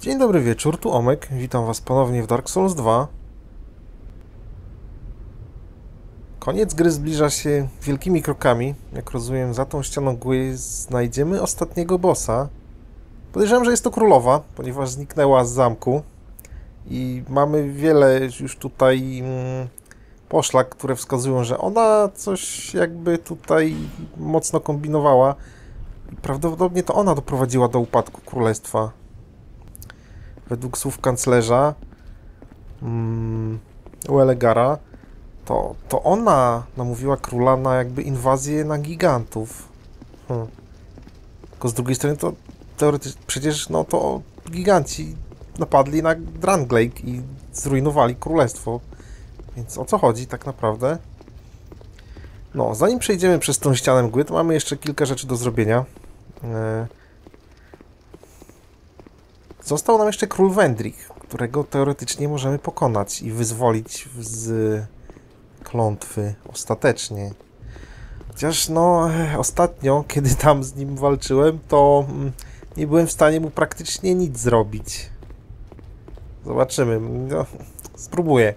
Dzień dobry wieczór, tu Omek. Witam was ponownie w Dark Souls 2. Koniec gry zbliża się wielkimi krokami. Jak rozumiem, za tą ścianą mgły znajdziemy ostatniego bossa. Podejrzewam, że jest to królowa, ponieważ zniknęła z zamku. I mamy wiele już tutaj mm, poszlak, które wskazują, że ona coś jakby tutaj mocno kombinowała. I prawdopodobnie to ona doprowadziła do upadku królestwa według słów kanclerza mm, Uelegara, to, to ona namówiła króla na jakby inwazję na gigantów. Hmm. Tylko z drugiej strony to teoretycznie przecież no to giganci napadli na Dranglake i zrujnowali królestwo. Więc o co chodzi tak naprawdę? No, zanim przejdziemy przez tą ścianę mgły, to mamy jeszcze kilka rzeczy do zrobienia. E, Został nam jeszcze król Wendrik, którego teoretycznie możemy pokonać i wyzwolić z klątwy ostatecznie. Chociaż no, ostatnio, kiedy tam z nim walczyłem, to mm, nie byłem w stanie mu praktycznie nic zrobić. Zobaczymy. No, spróbuję.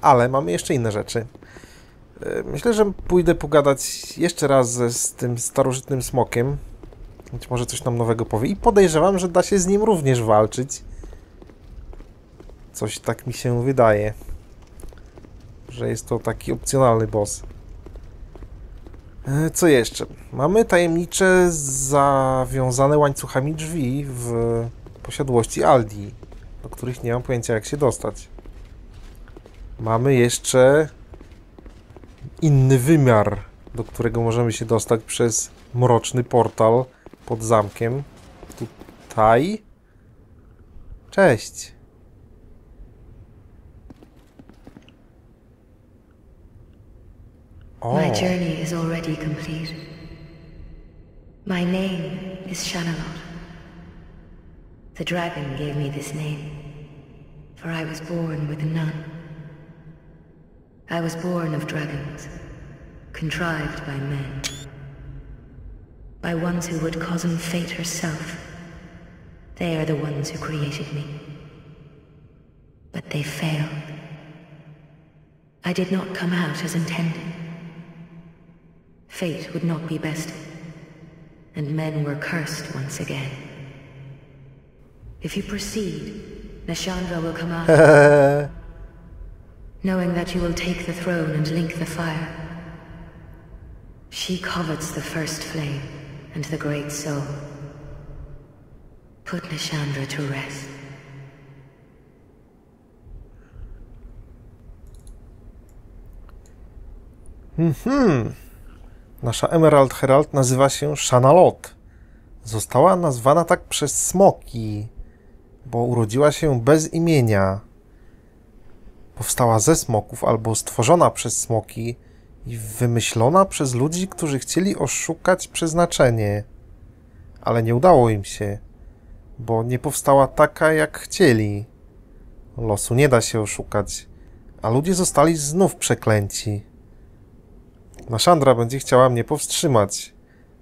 Ale mamy jeszcze inne rzeczy. E, myślę, że pójdę pogadać jeszcze raz z tym starożytnym smokiem, być może coś nam nowego powie. I podejrzewam, że da się z nim również walczyć. Coś tak mi się wydaje. Że jest to taki opcjonalny boss. E, co jeszcze? Mamy tajemnicze zawiązane łańcuchami drzwi w posiadłości Aldi, do których nie mam pojęcia jak się dostać. Mamy jeszcze inny wymiar, do którego możemy się dostać przez mroczny portal pod zamkiem. Tutaj. Cześć. My journey is already complete. My name is Shanalot. The dragon gave me this name, for I was born with none. I was born of dragons, contrived by men by ones who would cozen fate herself. They are the ones who created me. But they failed. I did not come out as intended. Fate would not be bested, and men were cursed once again. If you proceed, Nashandra will come out, knowing that you will take the throne and link the fire. She covets the first flame and the Great Soul. Put Nishandra to rest. Mhm. Nasza Emerald Herald nazywa się Shanalot. Została nazwana tak przez smoki, bo urodziła się bez imienia. Powstała ze smoków albo stworzona przez smoki, i wymyślona przez ludzi, którzy chcieli oszukać przeznaczenie. Ale nie udało im się, bo nie powstała taka, jak chcieli. Losu nie da się oszukać, a ludzie zostali znów przeklęci. Naszandra będzie chciała mnie powstrzymać,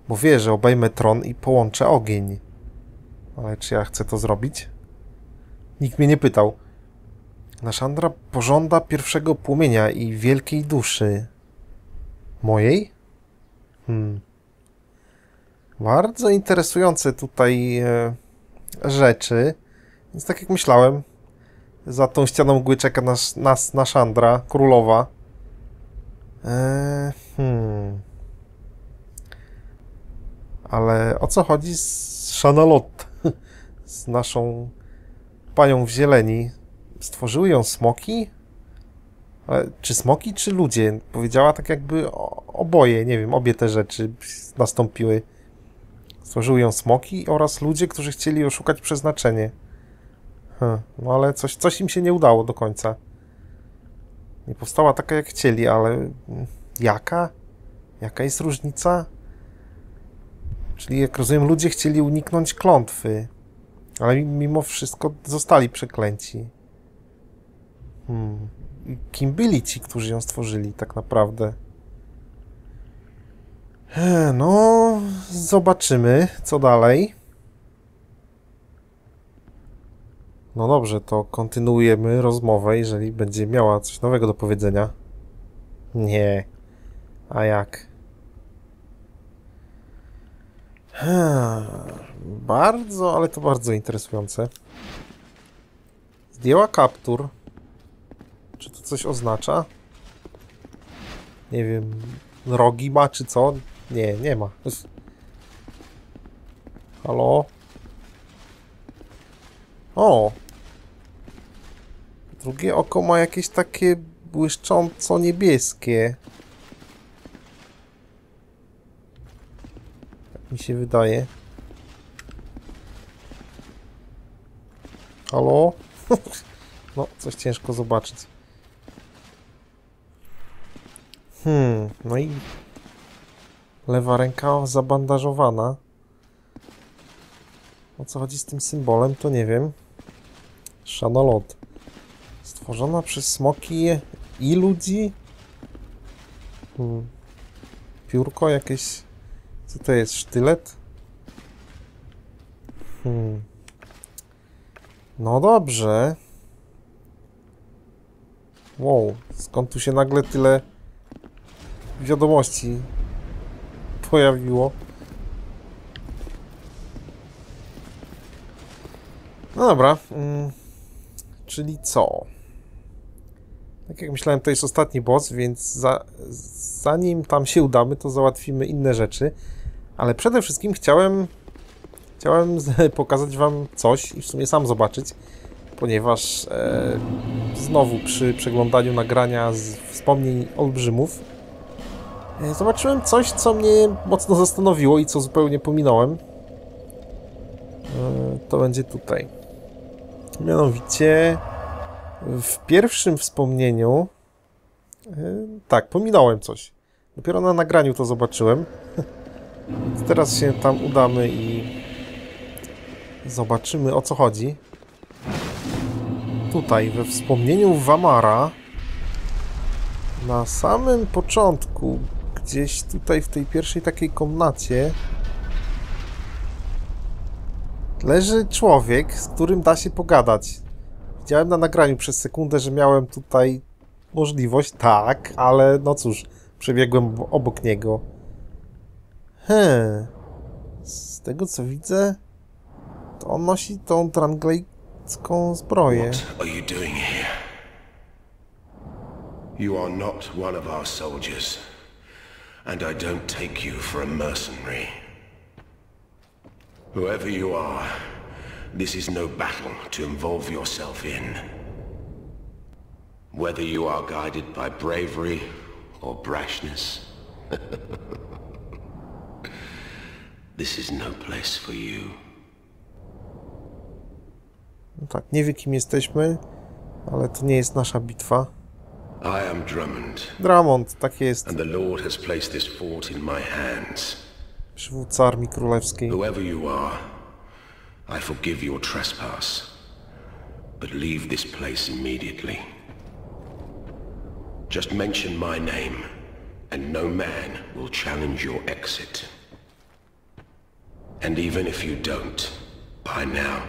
bo wie, że obejmę tron i połączę ogień. Ale czy ja chcę to zrobić? Nikt mnie nie pytał. Naszandra pożąda pierwszego płomienia i wielkiej duszy. Mojej? Hmm. Bardzo interesujące tutaj e, rzeczy. Więc tak jak myślałem, za tą ścianą mgły czeka nas, nas Naszandra, królowa. E, hmm. Ale o co chodzi z Shanalot? z naszą panią w zieleni? Stworzyły ją smoki? Czy smoki, czy ludzie? Powiedziała tak jakby oboje, nie wiem, obie te rzeczy nastąpiły. Stworzyły ją smoki oraz ludzie, którzy chcieli oszukać przeznaczenie. Hm, no ale coś, coś im się nie udało do końca. Nie powstała taka jak chcieli, ale mm, jaka? Jaka jest różnica? Czyli jak rozumiem, ludzie chcieli uniknąć klątwy, ale mimo wszystko zostali przeklęci. Hmm kim byli ci, którzy ją stworzyli tak naprawdę. No, zobaczymy, co dalej. No dobrze, to kontynuujemy rozmowę, jeżeli będzie miała coś nowego do powiedzenia. Nie. A jak? Bardzo, ale to bardzo interesujące. Zdjęła kaptur. Czy to coś oznacza? Nie wiem. Rogi ma, czy co? Nie, nie ma. Halo? O! Drugie oko ma jakieś takie błyszcząco niebieskie. Tak mi się wydaje. Halo? no, coś ciężko zobaczyć. Hmm, no i lewa ręka zabandażowana. O co chodzi z tym symbolem, to nie wiem. Shanalot. Stworzona przez smoki i ludzi? Hmm. Piórko jakieś... Co to jest? Sztylet? Hmm. No dobrze. Wow, skąd tu się nagle tyle wiadomości pojawiło? No dobra, mm, czyli co? Tak jak myślałem, to jest ostatni boss, więc za, zanim tam się udamy, to załatwimy inne rzeczy. Ale przede wszystkim chciałem, chciałem pokazać wam coś i w sumie sam zobaczyć, ponieważ e, znowu przy przeglądaniu nagrania z wspomnień olbrzymów zobaczyłem coś, co mnie mocno zastanowiło i co zupełnie pominąłem. E, to będzie tutaj. Mianowicie w pierwszym wspomnieniu e, tak, pominąłem coś. Dopiero na nagraniu to zobaczyłem. Teraz się tam udamy i zobaczymy o co chodzi. Tutaj we wspomnieniu Wamara na samym początku, gdzieś tutaj w tej pierwszej takiej komnacie leży człowiek, z którym da się pogadać. Widziałem na nagraniu przez sekundę, że miałem tutaj możliwość, tak, ale no cóż, przebiegłem ob- obok niego. He. Z tego co widzę, to on nosi tą tranglejską zbroję. What are you doing here? You are not and I don't take you for a mercenary. Whoever you are, this is no battle to involve yourself in. Whether you are guided by bravery or brashness, this is no place for you. No tak, nie wie kim jesteśmy, ale to nie jest nasza bitwa. I am Drummond, Drummond, tak jest, and the Lord has placed this fort in my hands. przywódca Armii Królewskiej. Whoever you are, I forgive your trespass. But leave this place immediately. Just mention my name, and no man will challenge your exit. And even if you don't, by now,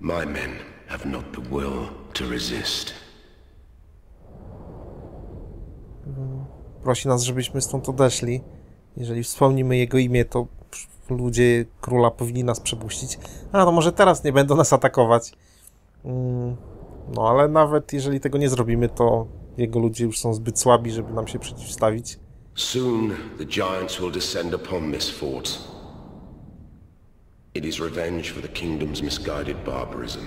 my men have not the will to resist. Prosi nas, żebyśmy stąd odeszli. Jeżeli wspomnimy jego imię, to ludzie króla powinni nas przepuścić. A, no może teraz nie będą nas atakować. Mm, No, ale nawet jeżeli tego nie zrobimy, to jego ludzie już są zbyt słabi, żeby nam się przeciwstawić. Soon the giants will descend upon this fort. It is revenge for the kingdom's misguided barbarism.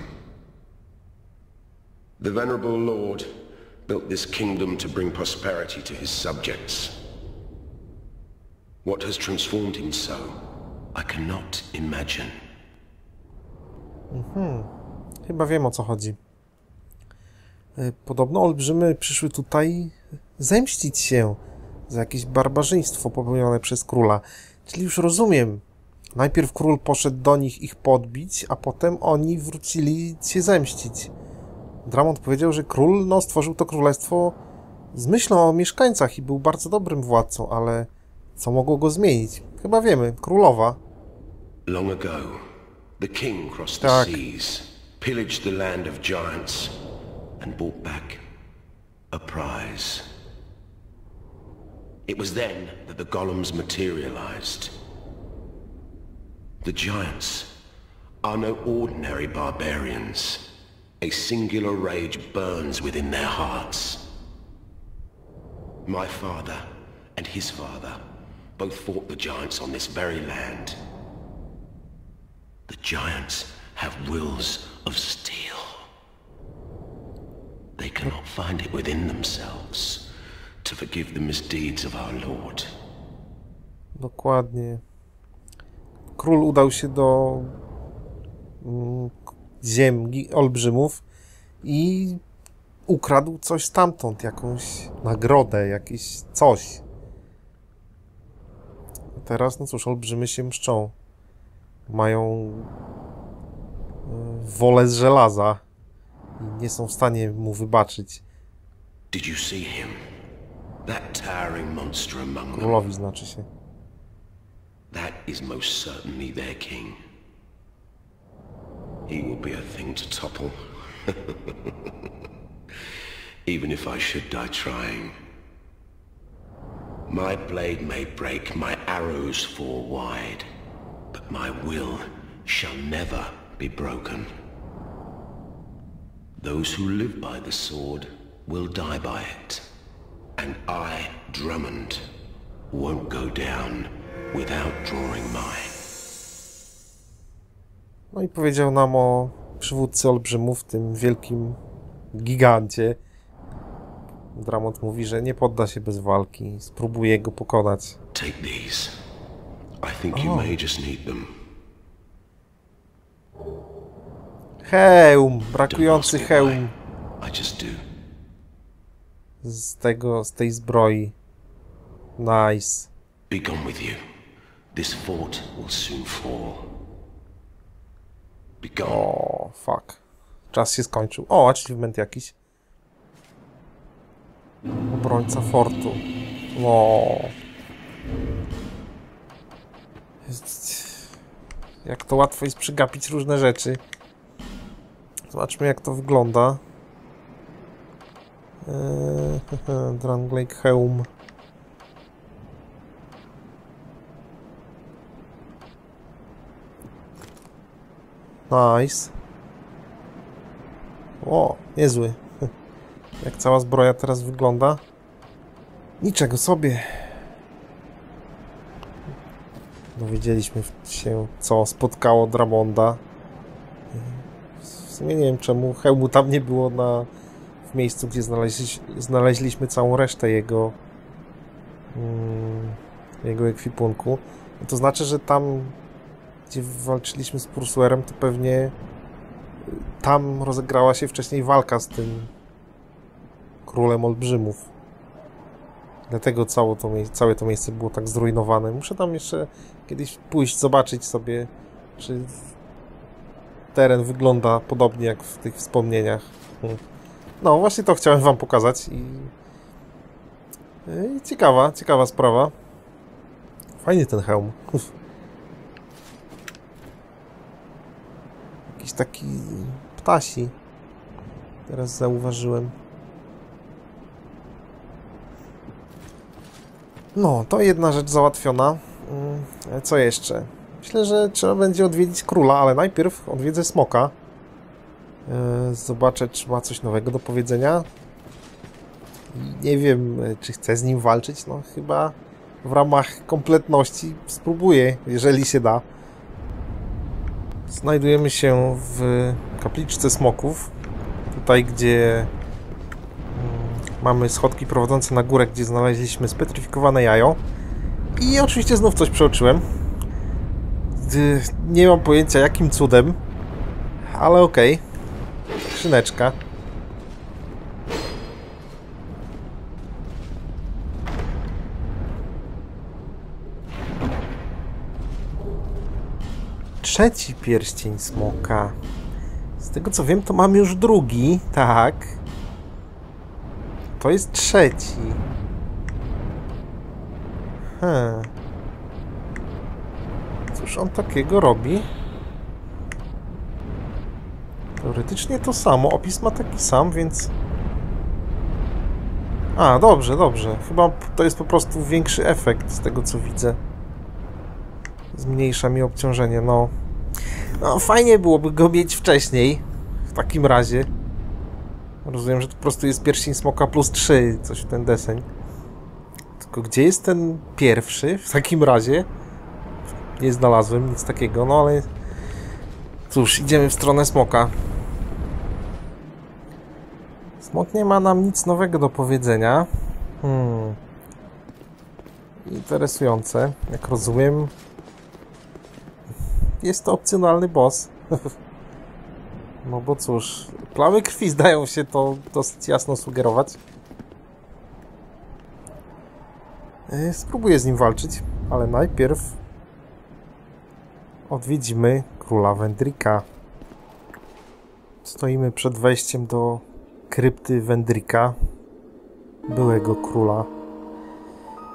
The venerable lord built this kingdom to bring prosperity to his subjects. What has transformed him so, I cannot imagine. Chyba wiem o co chodzi. Y, Podobno olbrzymy przyszły tutaj zemścić się za jakieś barbarzyństwo popełnione przez króla. Czyli już rozumiem. Najpierw król poszedł do nich ich podbić, a potem oni wrócili się zemścić. Dramont powiedział, że król no, stworzył to królestwo z myślą o mieszkańcach i był bardzo dobrym władcą, ale co mogło go zmienić? Chyba wiemy, królowa. Long ago, the king crossed the Tak. seas, pillaged the land of giants, and brought back a prize. It was then that the golems materialized. The giants are no ordinary barbarians. A singular rage burns within their hearts. My father and his father both fought the giants on this very land. The giants have wills of steel. They cannot find it within themselves to forgive the misdeeds of our Lord. Dokładnie. Król udał się do mm, ziem olbrzymów i ukradł coś stamtąd, jakąś nagrodę, jakieś coś. A teraz, no cóż, olbrzymy się mszczą. Mają y, wolę z żelaza i nie są w stanie mu wybaczyć. Did you see him? That towering monster among them. Królowi znaczy się. That is most certainly their king. He will be a thing to topple. Even if I should die trying. My blade may break, my arrows fall wide, but my will shall never be broken. Those who live by the sword will die by it. And I, Drummond, won't go down without drawing mine. No i powiedział nam o przywódcy olbrzymów, tym wielkim gigancie. Dramont mówi, że nie podda się bez walki, spróbuje go pokonać. Take these. I think you may just need them. Hełm! Brakujący hełm z tego, z tej zbroi. Nice. Be gone with you. This fort will soon fall. O, fuck. Czas się skończył. O, achievement jakiś. Obrońca fortu. O. Jak to łatwo jest przygapić różne rzeczy. Zobaczmy jak to wygląda. Eee, Dranglake Hełm. Nice. O, niezły. Jak cała zbroja teraz wygląda? Niczego sobie. Dowiedzieliśmy się, co spotkało Dramonda. W sumie nie wiem, czemu hełmu tam nie było na, w miejscu, gdzie znaleźli, znaleźliśmy całą resztę jego mm, jego ekwipunku. To znaczy, że tam, gdzie walczyliśmy z Pursuerem, to pewnie y, tam rozegrała się wcześniej walka z tym królem olbrzymów. Dlatego całe to, całe to miejsce było tak zrujnowane. Muszę tam jeszcze kiedyś pójść, zobaczyć sobie, czy teren wygląda podobnie jak w tych wspomnieniach. Hmm. No, właśnie to chciałem wam pokazać i, i ciekawa, ciekawa sprawa. Fajnie ten hełm. Taki ptasi. Teraz zauważyłem. No, to jedna rzecz załatwiona. Mm, Co jeszcze? Myślę, że trzeba będzie odwiedzić króla, ale najpierw odwiedzę smoka. E, Zobaczę, czy ma coś nowego do powiedzenia. Nie wiem, e, czy chcę z nim walczyć. No, chyba w ramach kompletności spróbuję, jeżeli się da. Znajdujemy się w kapliczce smoków. Tutaj, gdzie mm, mamy schodki prowadzące na górę, gdzie znaleźliśmy spetryfikowane jajo. I oczywiście znów coś przeoczyłem. Nie mam pojęcia jakim cudem, ale okej. Skrzyneczka. Trzeci pierścień smoka. Z tego co wiem, to mam już drugi. Tak. To jest trzeci. Hmm. Cóż on takiego robi? Teoretycznie to samo. Opis ma taki sam, więc... A, dobrze, dobrze. Chyba to jest po prostu większy efekt z tego, co widzę. Zmniejsza mi obciążenie, no. No, fajnie byłoby go mieć wcześniej. W takim razie. Rozumiem, że to po prostu jest pierścień smoka plus 3, coś w ten deseń. Tylko gdzie jest ten pierwszy w takim razie? Nie znalazłem nic takiego, no ale... Cóż, idziemy w stronę smoka. Smok nie ma nam nic nowego do powiedzenia. Hmm. Interesujące. Jak rozumiem, jest to opcjonalny boss. no bo cóż, plamy krwi zdają się to dosyć jasno sugerować. E, Spróbuję z nim walczyć, ale najpierw odwiedzimy króla Wendrika. Stoimy przed wejściem do krypty Wendrika, byłego króla.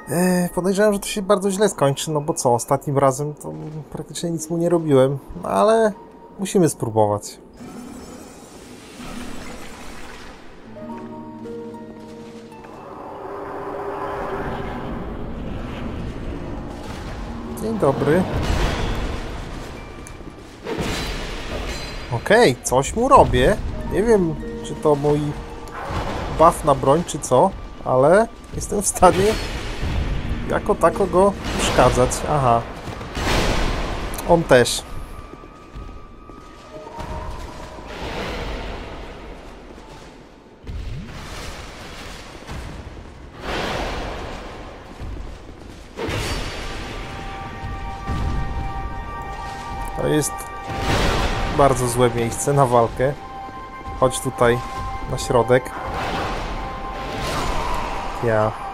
E, podejrzewam, że to się bardzo źle skończy, no bo co, ostatnim razem to praktycznie nic mu nie robiłem, no ale musimy spróbować. Dzień dobry. Okej, okay, coś mu robię. Nie wiem, czy to mój buff na broń, czy co, ale jestem w stanie jako tako go przeszkadzać. Aha. On też. To jest bardzo złe miejsce na walkę. Chodź tutaj na środek. Ja.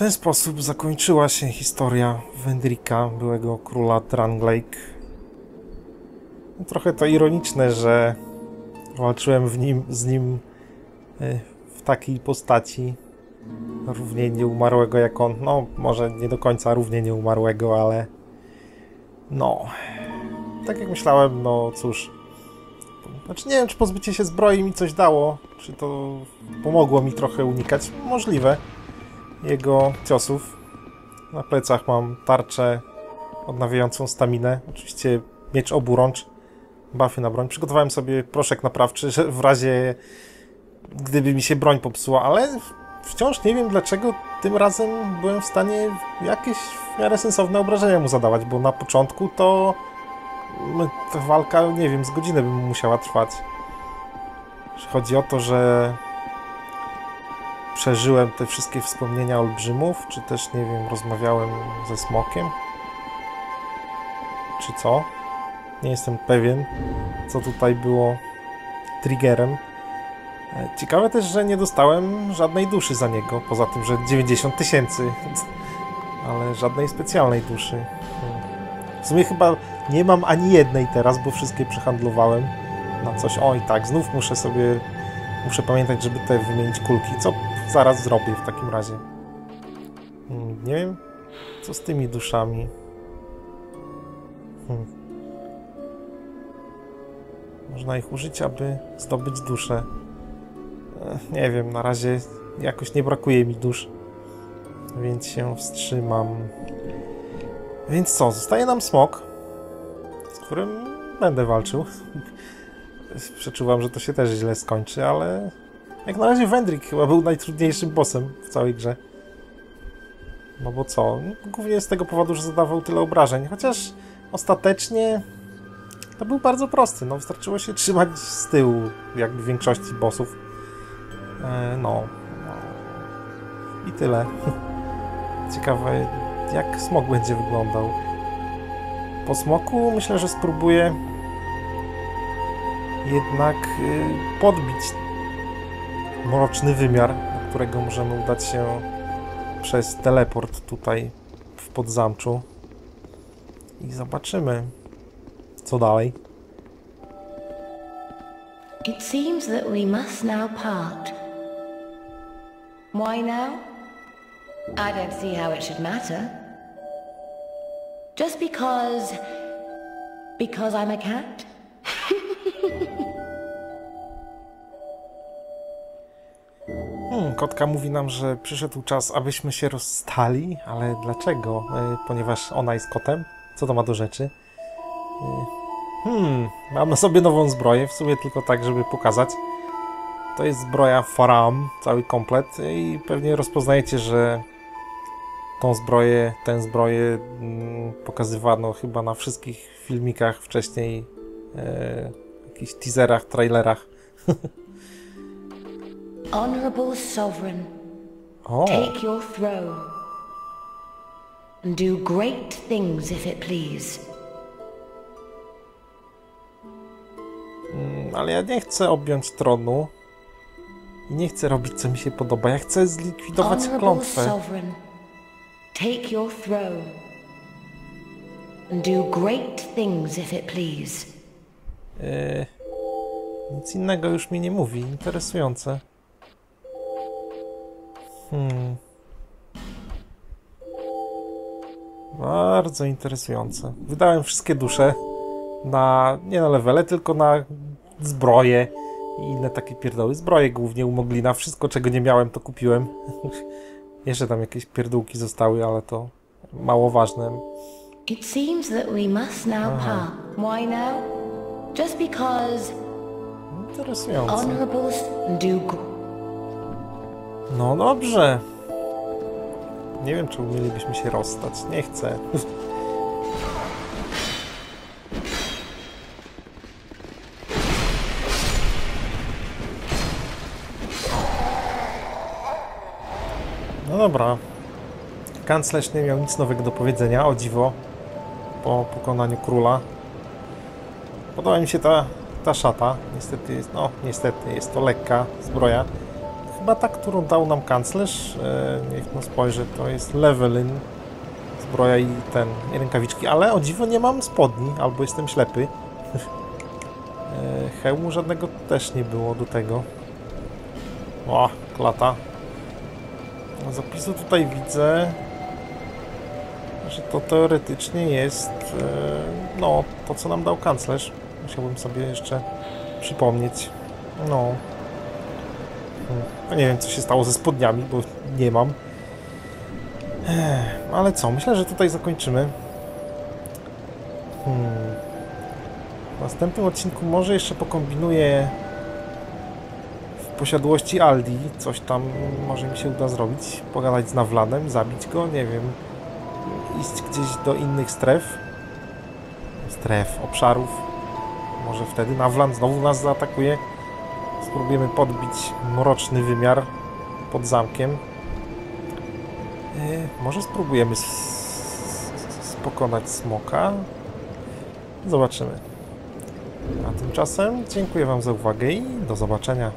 Ten sposób zakończyła się historia Wendrika, byłego króla Drangleic. Trochę to ironiczne, że walczyłem w nim, z nim y, w takiej postaci równie nieumarłego jak on. No, może nie do końca równie nieumarłego, ale no, tak jak myślałem, no cóż. Znaczy nie wiem, czy pozbycie się zbroi mi coś dało, czy to pomogło mi trochę unikać. Możliwe jego ciosów. Na plecach mam tarczę odnawiającą staminę. Oczywiście miecz oburącz, buffy na broń. Przygotowałem sobie proszek naprawczy, że w razie gdyby mi się broń popsuła, ale wciąż nie wiem dlaczego tym razem byłem w stanie jakieś w miarę sensowne obrażenia mu zadawać, bo na początku to ta walka, nie wiem, z godziny by musiała trwać. Chodzi o to, że przeżyłem te wszystkie wspomnienia olbrzymów, czy też, nie wiem, rozmawiałem ze smokiem? Czy co? Nie jestem pewien, co tutaj było triggerem. E, ciekawe też, że nie dostałem żadnej duszy za niego, poza tym, że 90 tysięcy, ale żadnej specjalnej duszy. W sumie chyba nie mam ani jednej teraz, bo wszystkie przehandlowałem na coś. O i tak, znów muszę sobie, muszę pamiętać, żeby te wymienić kulki, co zaraz zrobię w takim razie. Hmm, nie wiem, co z tymi duszami. Hmm. Można ich użyć, aby zdobyć duszę. Nie wiem, na razie jakoś nie brakuje mi dusz, więc się wstrzymam. Więc co, zostaje nam smok, z którym będę walczył. Przeczuwam, że to się też źle skończy, ale jak na razie Wendrik chyba był najtrudniejszym bossem w całej grze. No bo co? Głównie z tego powodu, że zadawał tyle obrażeń, chociaż ostatecznie to był bardzo prosty. No, wystarczyło się trzymać z tyłu, jakby w większości bossów. E, no. I tyle. Ciekawe, jak smok będzie wyglądał. Po smoku myślę, że spróbuję jednak y, podbić mroczny wymiar, do którego możemy udać się przez teleport tutaj w podzamczu. I zobaczymy, co dalej. It seems that we must now part. Why now? I don't see how it should matter. Just because... Because I'm a cat? Hmm, kotka mówi nam, że przyszedł czas, abyśmy się rozstali, ale dlaczego? E, ponieważ ona jest kotem? Co to ma do rzeczy? E, hmm, mam na sobie nową zbroję, w sumie tylko tak, żeby pokazać. To jest zbroja Faram, cały komplet i pewnie rozpoznajecie, że tą zbroję, tę zbroję mm, pokazywano chyba na wszystkich filmikach wcześniej, e, jakichś teaserach, trailerach. Honorable Sovereign, O, take your throne and do great things if it please. mm, ale ja nie chcę objąć tronu i nie chcę robić co mi się podoba. Ja chcę zlikwidować Honorable klątwę. Sovereign, take your throne and do great things if it please. E, nic innego już mi nie mówi. Interesujące. Hmm. Bardzo interesujące. Wydałem wszystkie dusze na, nie na levele, tylko na zbroje i inne takie pierdoły. Zbroje głównie u Moglina. Wszystko, czego nie miałem, to kupiłem. Jeszcze tam jakieś pierdółki zostały, ale to mało ważne. It seems that we must now part. Why now? Just because Interesujące. honorables do No dobrze. Nie wiem, czy umielibyśmy się rozstać. Nie chcę. No dobra. Kanclerz nie miał nic nowego do powiedzenia, o dziwo, po pokonaniu króla. Podoba mi się ta, ta szata. Niestety jest, no niestety jest to lekka zbroja. Chyba ta, którą dał nam kanclerz, e, niech no spojrzę, to jest Levelin, zbroja i ten, i rękawiczki, ale o dziwo nie mam spodni, albo jestem ślepy. E, Hełmu żadnego też nie było do tego. O, klata. Z opisu tutaj widzę, że to teoretycznie jest e, no, to co nam dał kanclerz. Musiałbym sobie jeszcze przypomnieć. No. No nie wiem, co się stało ze spodniami, bo nie mam. Ale co, myślę, że tutaj zakończymy. Hmm. W następnym odcinku może jeszcze pokombinuję w posiadłości Aldi. Coś tam może mi się uda zrobić. Pogadać z Nawlanem, zabić go, nie wiem. Iść gdzieś do innych stref. Stref, obszarów. Może wtedy Nawlan znowu nas zaatakuje. Spróbujemy podbić mroczny wymiar pod zamkiem. Yy, może spróbujemy pokonać smoka. Zobaczymy. A tymczasem dziękuję Wam za uwagę i do zobaczenia.